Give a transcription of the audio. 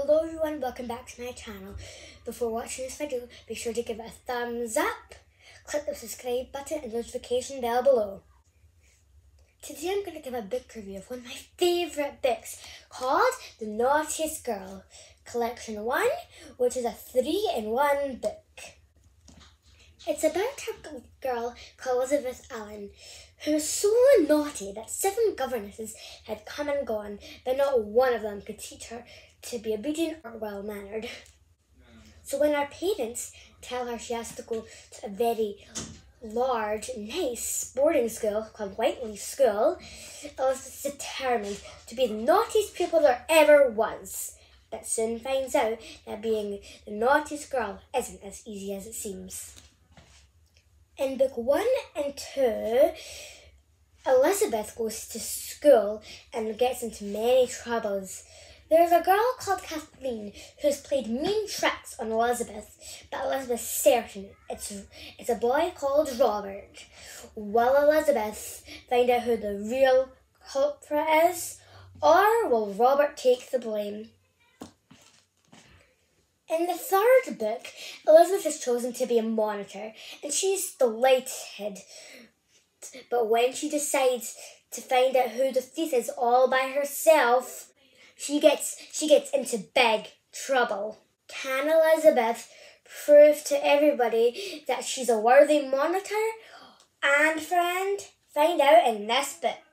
Hello everyone, welcome back to my channel. Before watching this video, be sure to give it a thumbs up, click the subscribe button and notification bell below. Today I'm going to give a book review of one of my favourite books called The Naughtiest Girl, Collection 1, which is a 3-in-1 book. It's about a girl called Elizabeth Allen who was so naughty that seven governesses had come and gone, but not one of them could teach her to be obedient or well mannered. So when her parents tell her she has to go to a very large, nice boarding school called Whyteleafe School, Elizabeth's determined to be the naughtiest pupil there ever was. But soon finds out that being the naughtiest girl isn't as easy as it seems. In book one and two, Elizabeth goes to school and gets into many troubles. There's a girl called Kathleen who's played mean tricks on Elizabeth, but Elizabeth's certain it's it's a boy called Robert. Will Elizabeth find out who the real culprit is, or will Robert take the blame? In the third book, Elizabeth has chosen to be a monitor, and she's delighted. But when she decides to find out who the thief is all by herself, she gets she gets into big trouble. Can Elizabeth prove to everybody that she's a worthy monitor and friend? Find out in this book.